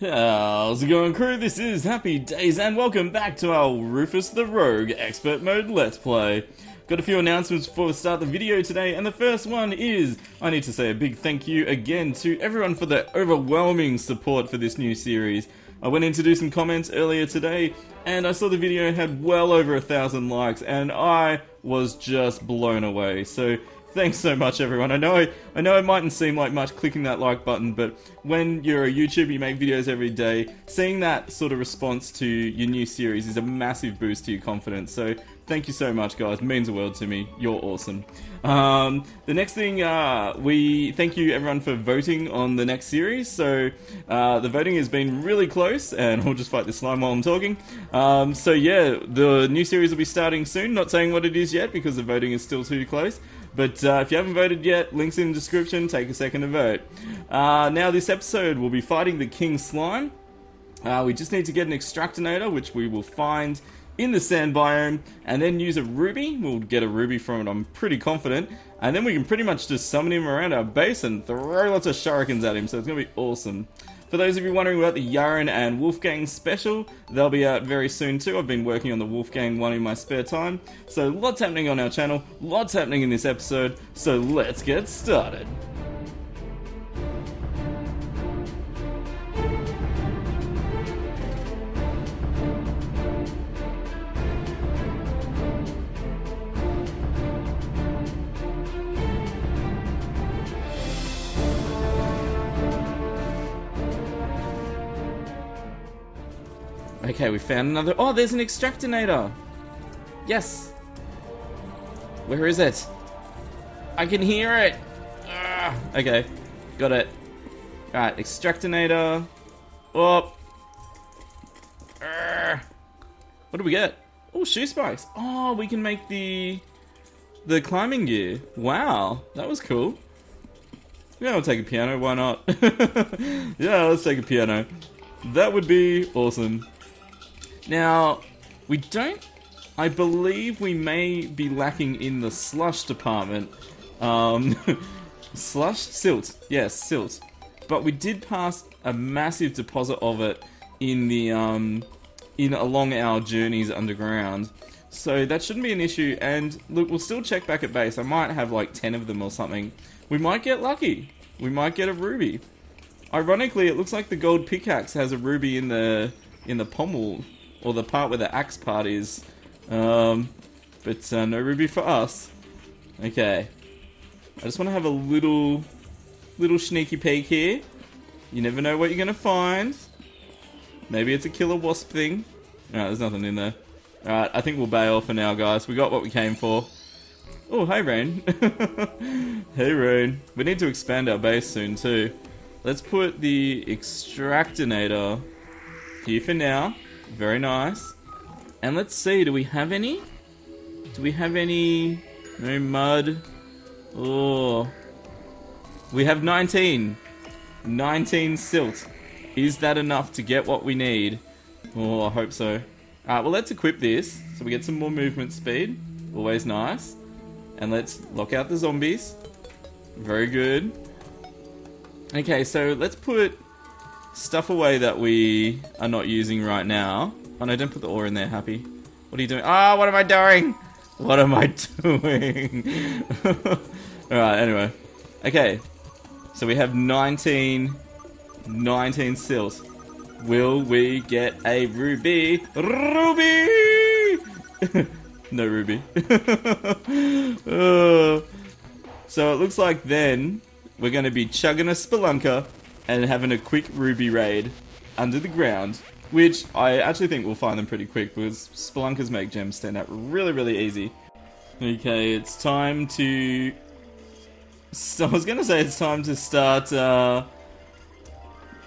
How's it going crew? This is Happy Days and welcome back to our Rufus the Rogue Expert Mode Let's Play. Got a few announcements before we start the video today and the first one is I need to say a big thank you again to everyone for the overwhelming support for this new series. I went in to do some comments earlier today and I saw the video had well over a thousand likes and I was just blown away. So Thanks so much, everyone. I know I, know it mightn't seem like much clicking that like button, but when you're a YouTuber, you make videos every day, seeing that sort of response to your new series is a massive boost to your confidence. So thank you so much, guys. It means the world to me. You're awesome. Um, the next thing, uh, we thank you everyone for voting on the next series. So uh, the voting has been really close, and I'll just fight this slime while I'm talking. Um, so yeah, the new series will be starting soon. Not saying what it is yet because the voting is still too close. But uh, if you haven't voted yet, links in the description. Take a second to vote. Uh, now, this episode we'll be fighting the King Slime. Uh, we just need to get an Extractinator, which we will find in the sand biome, and then use a ruby. We'll get a ruby from it, I'm pretty confident. And then we can pretty much just summon him around our base and throw lots of shurikens at him, so it's going to be awesome. For those of you wondering about the Yaren and Wolfgang special, they'll be out very soon too. I've been working on the Wolfgang one in my spare time. So lots happening on our channel, lots happening in this episode, so let's get started. Okay, we found another. Oh, there's an extractinator. Yes. Where is it? I can hear it. Ah, okay, got it. Alright, extractinator. Oh. Arrgh. What do we get? Oh, shoe spikes. Oh, we can make the the climbing gear. Wow, that was cool. Yeah, I'll take a piano. Why not? yeah, let's take a piano. That would be awesome. Now, we don't. I believe we may be lacking in the slush department. Um, slush? Silt. Yes, silt. But we did pass a massive deposit of it in the um, in along our journeys underground. So that shouldn't be an issue. And look, we'll still check back at base. I might have like 10 of them or something. We might get lucky. We might get a ruby. Ironically, it looks like the gold pickaxe has a ruby in the in the pommel or the part where the axe part is. Um, but uh, no ruby for us. Okay. I just want to have a little, little sneaky peek here. You never know what you're going to find. Maybe it's a killer wasp thing. Alright, there's nothing in there. Alright, I think we'll bail for now, guys. We got what we came for. Oh, hey, Rain. hey, Rain. We need to expand our base soon, too. Let's put the Extractinator here for now. Very nice. And let's see, do we have any? Do we have any... No mud? Oh. We have 19. 19 silt. Is that enough to get what we need? Oh, I hope so. Alright, well let's equip this so we get some more movement speed. Always nice. And let's lock out the zombies. Very good. Okay, so let's put stuff away that we are not using right now. Oh no, don't put the ore in there, Happy. What are you doing? Ah, oh, what am I doing? What am I doing? Alright, anyway. Okay. So we have 19... 19 silt. Will we get a ruby? Ruby! no ruby. uh, so it looks like then we're going to be chugging a spelunker and having a quick ruby raid under the ground, which I actually think we'll find them pretty quick because spelunkers make gems stand out really, really easy. Okay, it's time to. I was gonna say it's time to start uh,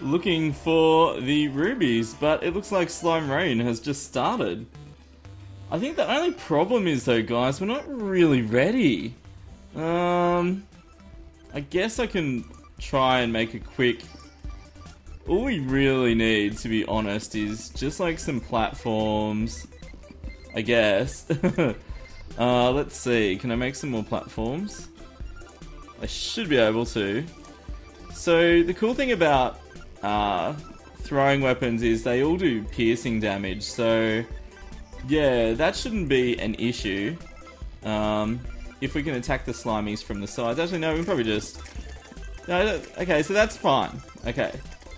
looking for the rubies, but it looks like Slime Rain has just started. I think the only problem is though, guys, we're not really ready. Um, I guess I can try and make a quick... All we really need, to be honest, is just like some platforms, I guess. uh, let's see, can I make some more platforms? I should be able to. So, the cool thing about uh, throwing weapons is they all do piercing damage, so yeah, that shouldn't be an issue. Um, if we can attack the slimies from the sides. Actually, no, we can probably just... No, okay, so that's fine. Okay.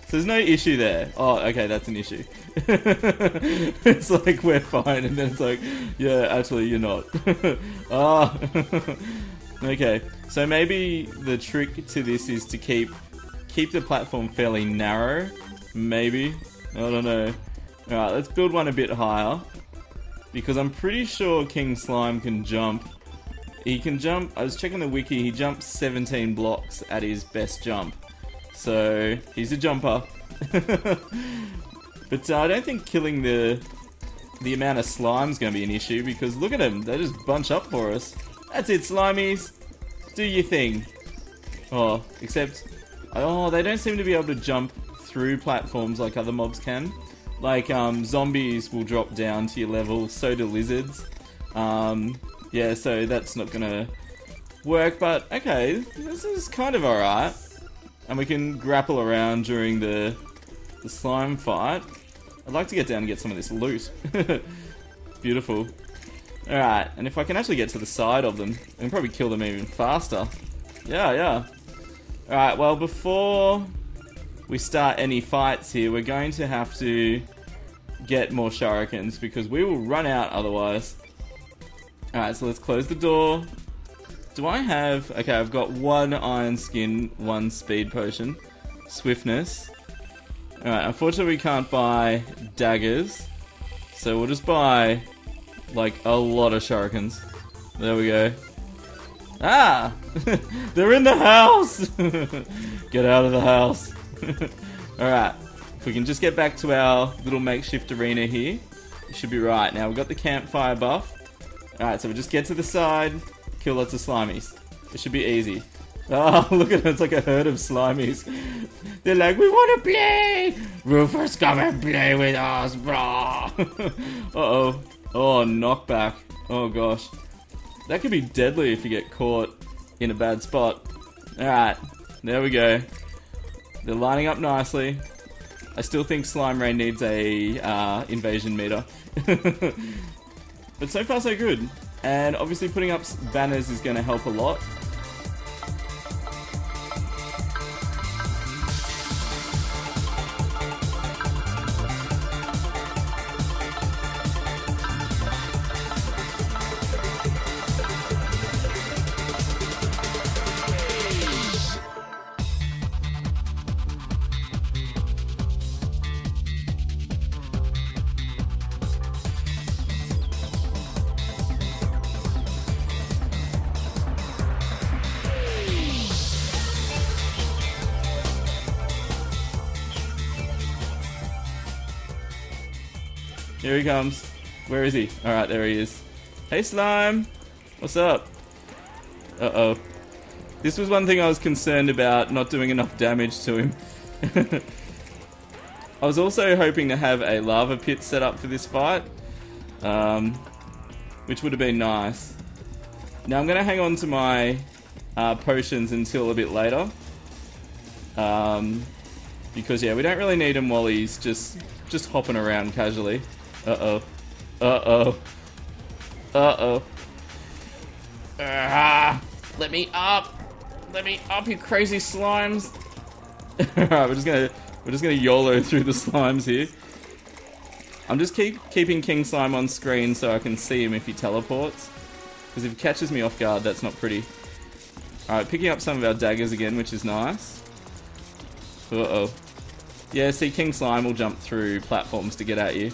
So there's no issue there. Oh, okay, that's an issue. it's like, we're fine, and then it's like, yeah, actually, you're not. ah. okay, so maybe the trick to this is to keep keep the platform fairly narrow. Maybe. I don't know. Alright, let's build one a bit higher. Because I'm pretty sure King Slime can jump. He can jump, I was checking the wiki, he jumps 17 blocks at his best jump. So, he's a jumper. but uh, I don't think killing the the amount of slime's going to be an issue because look at them, they just bunch up for us. That's it, slimies. Do your thing. Oh, except, oh, they don't seem to be able to jump through platforms like other mobs can. Like, um, zombies will drop down to your level, so do lizards. Um, yeah, so that's not gonna work, but okay, this is kind of alright. And we can grapple around during the, the slime fight. I'd like to get down and get some of this loot. Beautiful. Alright, and if I can actually get to the side of them, I can probably kill them even faster. Yeah, yeah. Alright, well, before we start any fights here, we're going to have to get more shurikens because we will run out otherwise. Alright, so let's close the door. Do I have... Okay, I've got one iron skin, one speed potion. Swiftness. Alright, unfortunately we can't buy daggers. So we'll just buy, like, a lot of shurikens. There we go. Ah! They're in the house! get out of the house. Alright, if we can just get back to our little makeshift arena here, it should be right. Now, we've got the campfire buff. Alright, so we just get to the side, kill lots of slimies. It should be easy. Oh, look at it, it's like a herd of slimies. They're like, we want to play! Rufus, come and play with us, bro! Uh-oh. Oh, knockback. Oh, gosh. That could be deadly if you get caught in a bad spot. Alright, there we go. They're lining up nicely. I still think Slime Rain needs a uh, invasion meter. But so far so good. And obviously putting up banners is going to help a lot. Comes. Where is he? Alright, there he is. Hey, Slime! What's up? Uh-oh. This was one thing I was concerned about, not doing enough damage to him. I was also hoping to have a lava pit set up for this fight. Um, which would have been nice. Now I'm going to hang on to my uh, potions until a bit later. Um, because yeah, we don't really need him while he's just just hopping around casually. Uh-oh. Uh-oh. Uh-oh. Ah, let me up. Let me up, you crazy slimes. Alright, we're just gonna we're just gonna YOLO through the slimes here. I'm just keep keeping King Slime on screen so I can see him if he teleports. Because if he catches me off guard, that's not pretty. Alright, picking up some of our daggers again, which is nice. Uh-oh. Yeah, see, King Slime will jump through platforms to get at you.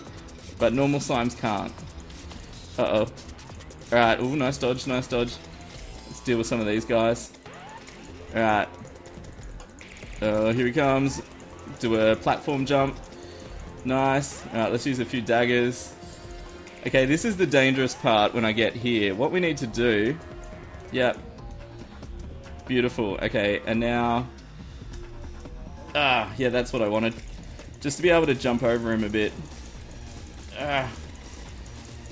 But normal slimes can't. Uh-oh. Alright, ooh, nice dodge, nice dodge. Let's deal with some of these guys. Alright. Uh, here he comes. Do a platform jump. Nice. Alright, let's use a few daggers. Okay, this is the dangerous part when I get here. What we need to do... Yep. Beautiful. Okay, and now... Ah, yeah, that's what I wanted. Just to be able to jump over him a bit. Ah.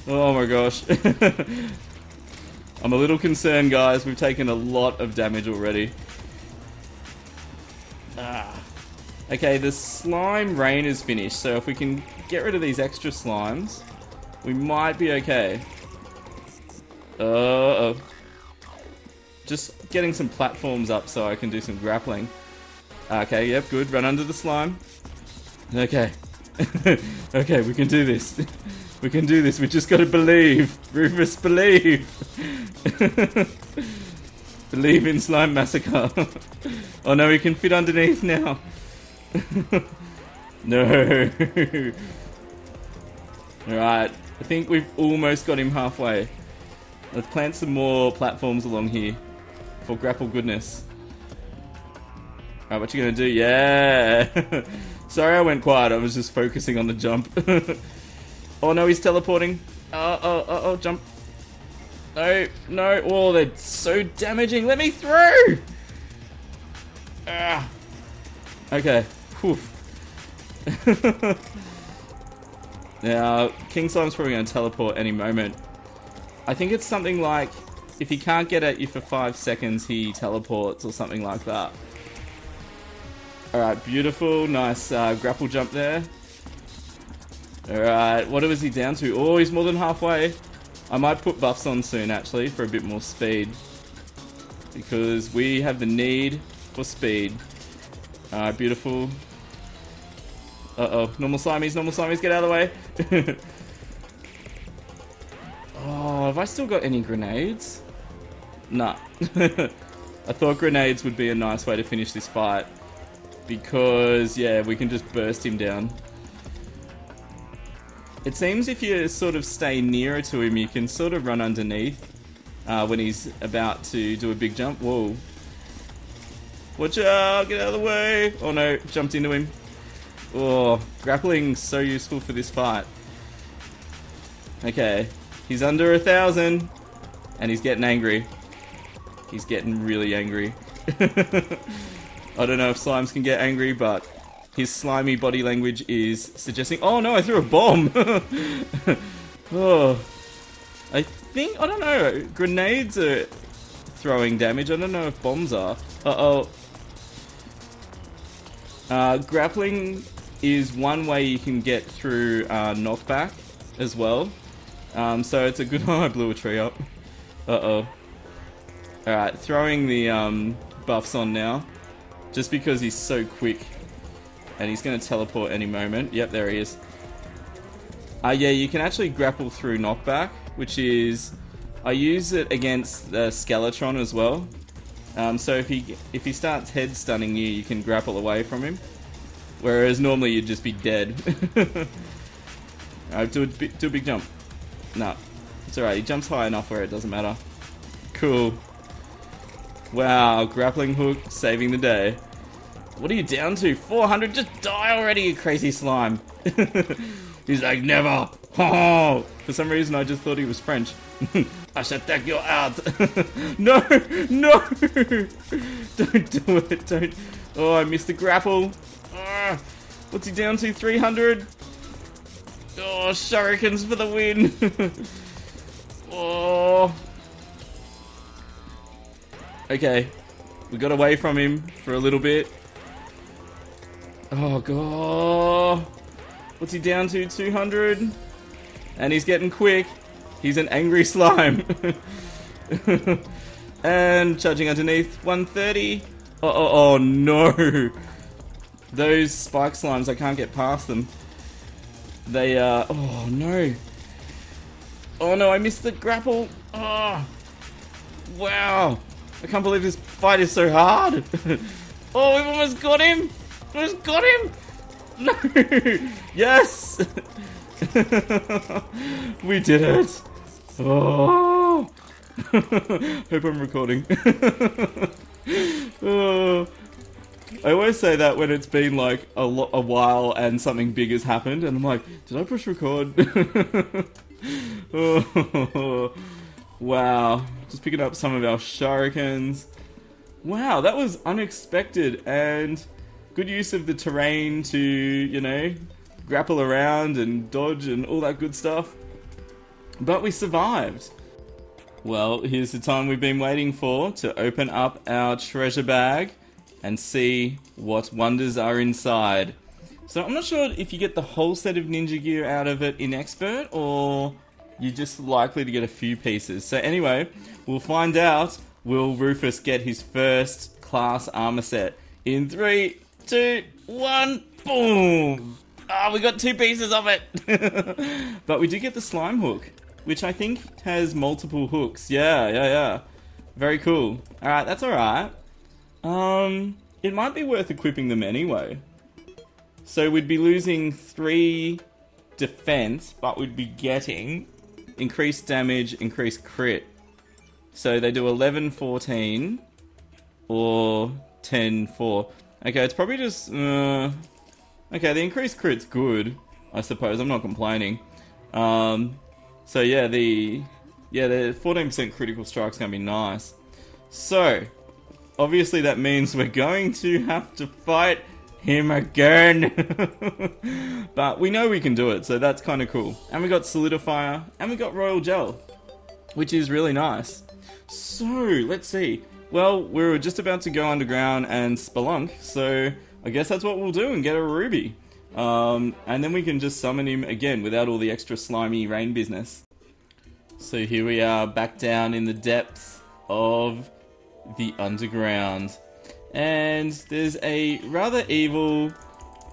Oh my gosh. I'm a little concerned, guys. We've taken a lot of damage already. Ah. Okay, the slime rain is finished, so if we can get rid of these extra slimes, we might be okay. Uh oh. Just getting some platforms up so I can do some grappling. Okay, yep, good. Run under the slime. Okay. okay, we can do this. we can do this. We just gotta believe. Rufus, believe. believe in Slime Massacre. oh no, we can fit underneath now. no. Alright, I think we've almost got him halfway. Let's plant some more platforms along here for grapple goodness. Alright, what you gonna do? Yeah! Sorry I went quiet, I was just focusing on the jump. oh no, he's teleporting. Oh, oh, oh, oh, jump. No, no. Oh, they're so damaging. Let me through! Ah. Okay. whew. now, King Slime's probably to teleport any moment. I think it's something like if he can't get at you for five seconds, he teleports or something like that. Alright, beautiful. Nice uh, grapple jump there. Alright, what was he down to? Oh, he's more than halfway. I might put buffs on soon, actually, for a bit more speed. Because we have the need for speed. Alright, beautiful. Uh-oh, normal Slimies, normal Slimies, get out of the way. oh, have I still got any grenades? Nah. I thought grenades would be a nice way to finish this fight. Because, yeah, we can just burst him down. It seems if you sort of stay nearer to him, you can sort of run underneath uh, when he's about to do a big jump. Whoa. Watch out! Get out of the way! Oh no, jumped into him. Oh, grappling so useful for this fight. Okay, he's under a thousand, and he's getting angry. He's getting really angry. I don't know if slimes can get angry, but his slimy body language is suggesting... Oh no, I threw a bomb! oh. I think... I don't know. Grenades are throwing damage. I don't know if bombs are. Uh-oh. Uh, grappling is one way you can get through uh, knockback as well. Um, so it's a good... Oh, I blew a tree up. Uh-oh. Alright, throwing the um, buffs on now. Just because he's so quick. And he's going to teleport any moment. Yep, there he is. Uh, yeah, you can actually grapple through knockback, which is... I use it against the Skeletron as well. Um, so if he if he starts head stunning you, you can grapple away from him. Whereas normally you'd just be dead. Alright, do a, do a big jump. No, it's alright. He jumps high enough where it doesn't matter. Cool. Wow, grappling hook saving the day. What are you down to? 400? Just die already, you crazy slime. He's like, never. Oh, for some reason, I just thought he was French. I shall take you out. no, no. Don't do it. Don't. Oh, I missed the grapple. Uh, what's he down to? 300? Oh, shurikens for the win. oh. Okay. We got away from him for a little bit. Oh, God. What's he down to? 200? And he's getting quick. He's an angry slime. and charging underneath. 130. Oh, oh, oh, no. Those spike slimes, I can't get past them. They, uh... Oh, no. Oh, no, I missed the grapple. Oh. Wow. I can't believe this fight is so hard. oh, we've almost got him. Almost got him. No. yes. we did it. Oh. Hope I'm recording. oh. I always say that when it's been like a, a while and something big has happened, and I'm like, did I push record? oh. Wow. Just picking up some of our shurikens. Wow, that was unexpected and good use of the terrain to, you know, grapple around and dodge and all that good stuff. But we survived. Well, here's the time we've been waiting for to open up our treasure bag. and see what wonders are inside. So I'm not sure if you get the whole set of ninja gear out of it in expert or you're just likely to get a few pieces. So anyway, we'll find out. Will Rufus get his first class armor set in three, two, one, boom! Ah, oh, we got two pieces of it. but we do get the slime hook, which I think has multiple hooks. Yeah, yeah, yeah. Very cool. All right, that's all right. Um, it might be worth equipping them anyway. So we'd be losing three defense, but we'd be getting increased damage, increased crit. So they do 11, 14, or 10, 4. Okay, it's probably just... Uh, okay, the increased crit's good, I suppose. I'm not complaining. Um, so yeah, the... Yeah, the 14% critical strike's to be nice. So, obviously that means we're going to have to fight him again. but we know we can do it, so that's kind of cool. And we got Solidifier, and we got Royal Gel, which is really nice. So, let's see. Well, we were just about to go underground and spelunk, so I guess that's what we'll do and get a ruby. Um, and then we can just summon him again without all the extra slimy rain business. So here we are back down in the depths of the underground and there's a rather evil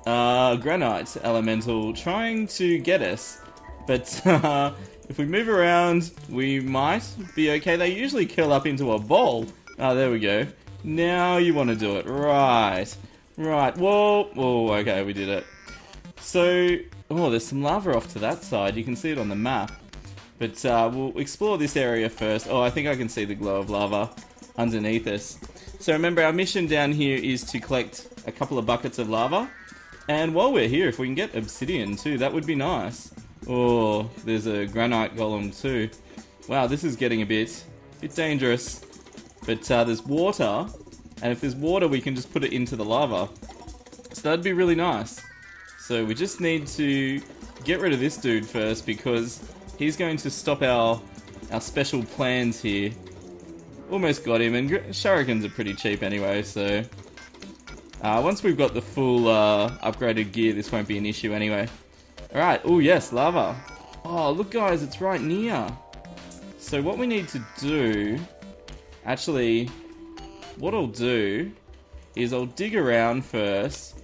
uh, granite elemental trying to get us. But uh, if we move around, we might be okay. They usually curl up into a ball. Ah, oh, there we go. Now you want to do it. Right. Right. Whoa. Whoa, okay, we did it. So, oh, there's some lava off to that side. You can see it on the map. But uh, we'll explore this area first. Oh, I think I can see the glow of lava underneath us. So remember, our mission down here is to collect a couple of buckets of lava. And while we're here, if we can get obsidian too, that would be nice. Oh, there's a granite golem too. Wow, this is getting a bit, bit dangerous. But uh, there's water, and if there's water, we can just put it into the lava. So that'd be really nice. So we just need to get rid of this dude first because he's going to stop our our special plans here Almost got him, and shurikens are pretty cheap anyway, so... Uh, once we've got the full uh, upgraded gear, this won't be an issue anyway. Alright, oh yes, lava. Oh, look guys, it's right near. So what we need to do... Actually, what I'll do is I'll dig around first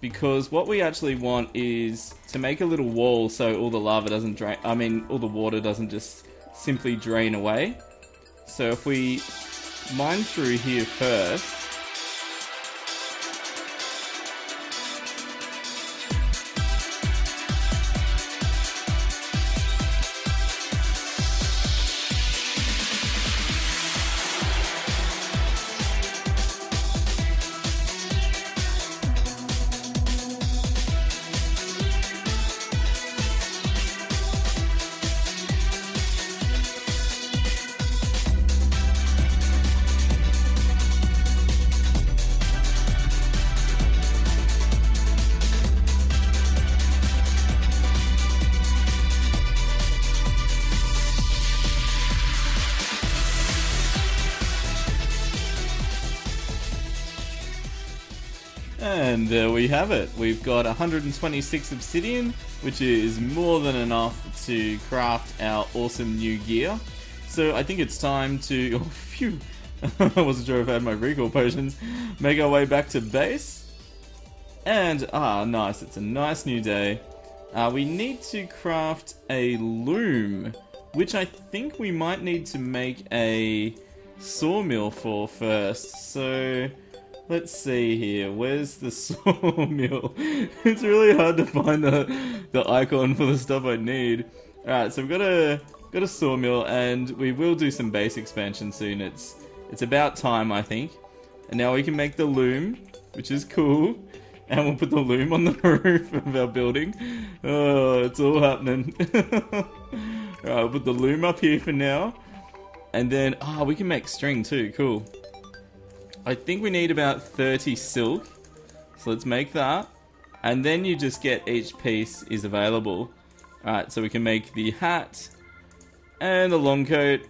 because what we actually want is to make a little wall so all the lava doesn't drain, I mean all the water doesn't just simply drain away. So if we mine through here first, there we have it. We've got 126 obsidian, which is more than enough to craft our awesome new gear. So I think it's time to... Oh, phew! I wasn't sure if I had my recall potions. Make our way back to base. And, ah, nice. It's a nice new day. Uh, we need to craft a loom, which I think we might need to make a sawmill for first. So... Let's see here. Where's the sawmill? it's really hard to find the the icon for the stuff I need. Alright, so we've got a got a sawmill and we will do some base expansion soon. It's it's about time I think. And now we can make the loom, which is cool. And we'll put the loom on the roof of our building. Oh, it's all happening. Alright, we'll put the loom up here for now. And then, oh, we can make string too. Cool. I think we need about 30 silk. So let's make that. And then you just get each piece is available. Alright, so we can make the hat, and the long coat,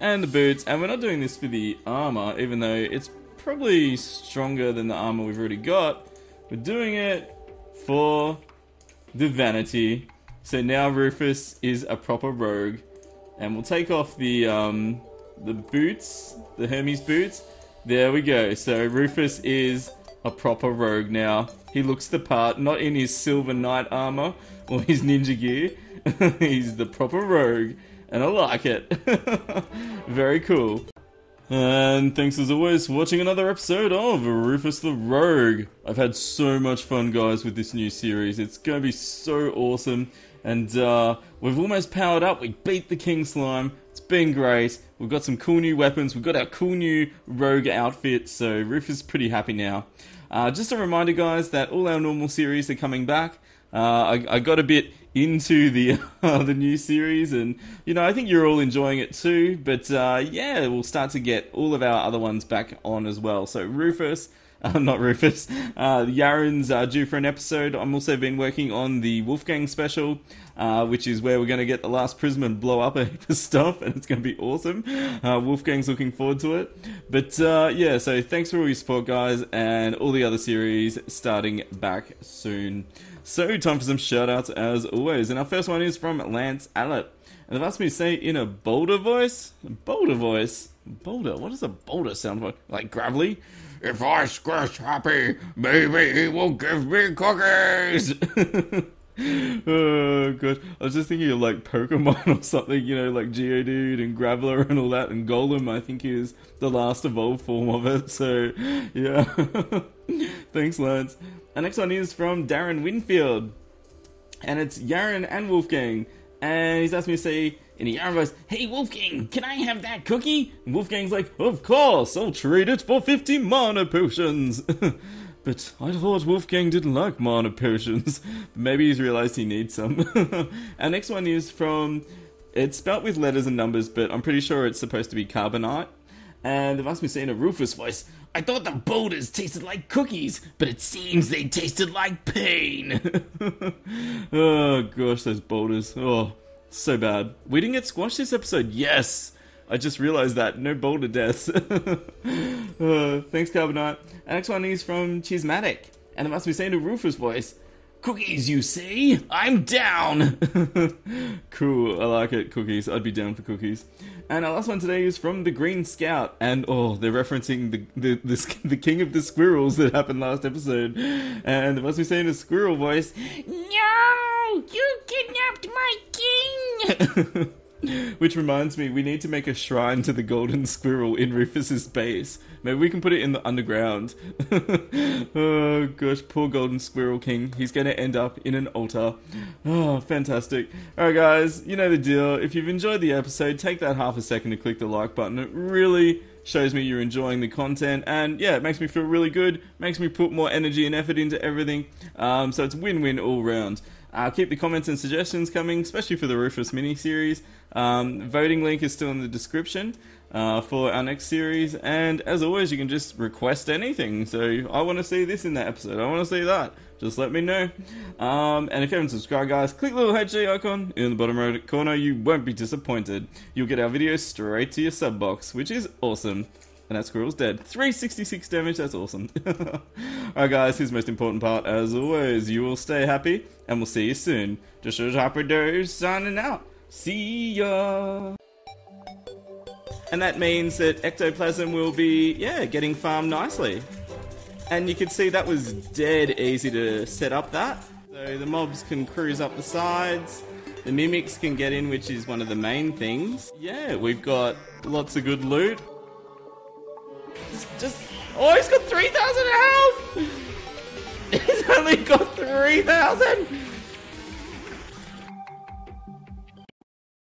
and the boots. And we're not doing this for the armor, even though it's probably stronger than the armor we've already got. We're doing it for the vanity. So now Rufus is a proper rogue. And we'll take off the um, the boots, the Hermes boots. There we go. So Rufus is a proper rogue now. He looks the part, not in his silver knight armor or his ninja gear. He's the proper rogue, and I like it. Very cool. And thanks as always for watching another episode of Rufus the Rogue. I've had so much fun, guys, with this new series. It's going to be so awesome. And uh, we've almost powered up. We beat the King Slime. It's been great. We've got some cool new weapons. We've got our cool new Rogue outfit. So Rufus is pretty happy now. Uh, just a reminder, guys, that all our normal series are coming back. Uh, I, I, got a bit into the uh, the new series, and you know I think you're all enjoying it too. But uh, yeah, we'll start to get all of our other ones back on as well. So Rufus. Uh, not Rufus. Uh, Yaren's uh, due for an episode. I'm also been working on the Wolfgang special, uh, which is where we're going to get the last prism and blow up a heap of stuff, and it's going to be awesome. Uh, Wolfgang's looking forward to it. But uh, yeah, so thanks for all your support, guys, and all the other series starting back soon. So, time for some shoutouts as always. And our first one is from Lance Allett. And they've asked me to say in a bolder voice. Bolder voice? Bolder? What does a bolder sound like? Like gravelly? If I scratch happy, maybe he will give me cookies! oh gosh, I was just thinking of like Pokemon or something, you know, like Geodude and Graveler and all that, and Golem. I think is the last evolved form of it. So, yeah. Thanks, Lance. Our next one is from Darren Winfield, and it's Yaren and Wolfgang, and he's asked me to say in a Yaren voice, "Hey Wolfgang, can I have that cookie?" And Wolfgang's like, "Of course, I'll trade it for fifty mana potions." But I thought Wolfgang didn't like mana potions. Maybe he's realized he needs some. Our next one is from. It's spelt with letters and numbers, but I'm pretty sure it's supposed to be carbonite. And they've asked me to say in a Rufus voice, I thought the boulders tasted like cookies, but it seems they tasted like pain. oh gosh, those boulders. Oh, so bad. We didn't get squashed this episode. Yes! I just realized that. No boulder deaths. uh, thanks, Carbonite. Our next one is from Chismatic. And it must be saying to Rufus' voice, Cookies, you see? I'm down! cool, I like it. Cookies. I'd be down for cookies. And our last one today is from the Green Scout, and oh, they're referencing the the, the, the king of the squirrels that happened last episode. And they must be saying a squirrel voice, No! You kidnapped my king! Which reminds me, we need to make a shrine to the golden squirrel in Rufus's base. Maybe we can put it in the underground. oh gosh, poor golden squirrel king. He's going to end up in an altar. Oh, fantastic. Alright guys, you know the deal. If you've enjoyed the episode, take that half a second to click the like button. It really shows me you're enjoying the content and yeah it makes me feel really good makes me put more energy and effort into everything um, so it's win-win all round uh, keep the comments and suggestions coming, especially for the Rufus mini series. Um, voting link is still in the description uh, for our next series, and as always, you can just request anything. So I want to see this in that episode. I want to see that. Just let me know. Um, and if you haven't subscribed, guys, click the little HD icon in the bottom right corner. You won't be disappointed. You'll get our videos straight to your sub box, which is awesome. And that squirrel's dead. 366 damage, that's awesome. Alright guys, here's the most important part. As always, you will stay happy, and we'll see you soon. Just a Happy Days signing out. See ya! And that means that Ectoplasm will be, yeah, getting farmed nicely. And you can see that was dead easy to set up that. So the mobs can cruise up the sides. The mimics can get in, which is one of the main things. Yeah, we've got lots of good loot. Just, oh, he's got 3,000 health! He's only got 3,000!